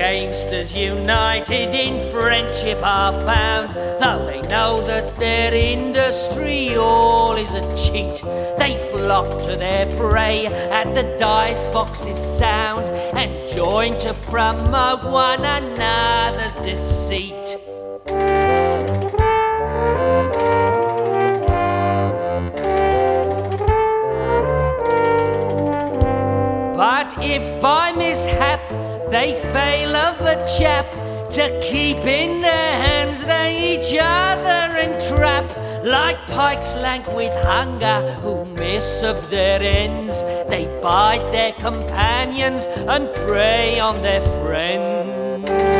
gamesters united in friendship are found, though they know that their industry all is a cheat. They flock to their prey at the dice box's sound and join to promote one another's deceit. But if by mishap they fail of a chap to keep in their hands, they each other entrap like pikes lank with hunger who miss of their ends. They bite their companions and prey on their friends.